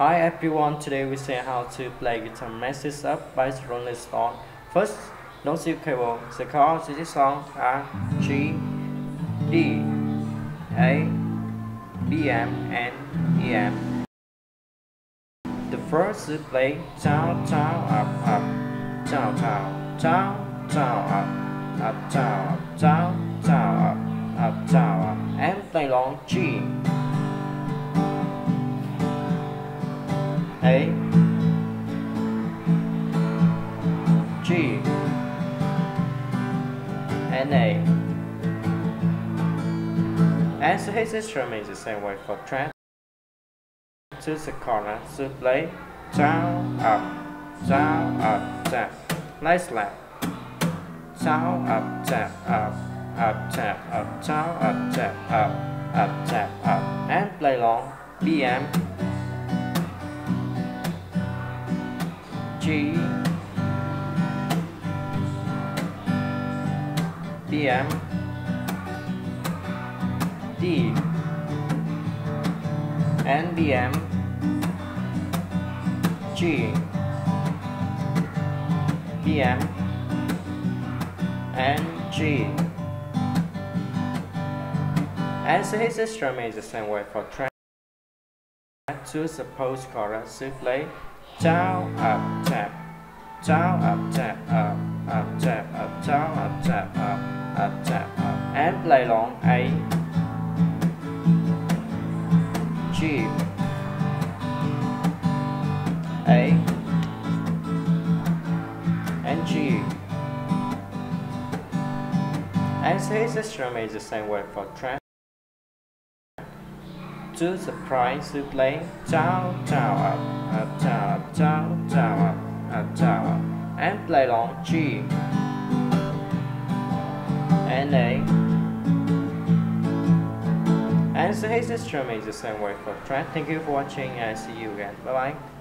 Hi everyone, today we see how to play guitar Mess It Up by Rolling Stone. First, no zip cable. The chords in this song are G, D, A, B, M, and E, M. The first is play down, down, up, up, down, down, down, down, up, up, down, up, down, down, up, up, down, up, and play long G. A G and A. And so his instrument is the same way for track. To the corner to play down, up, down, up, down. Nice lap. Down, up, tap, up, up, tap, up, down, up, tap, up, up, tap, up. And play long. BM. G BM D NBM G. BM and G. As his instrument is the same way for track to suppose to play down, up, tap, down, up, tap, up, up, tap, up, down, up, tap, up, up, tap, up, and play long A, G, A, and G. And his instrument is the same way for track. To surprise to play down, down, up, up, down, down, up, down, and play long G and A. And so his instrument is the same way for track. Thank you for watching and see you again. Bye bye.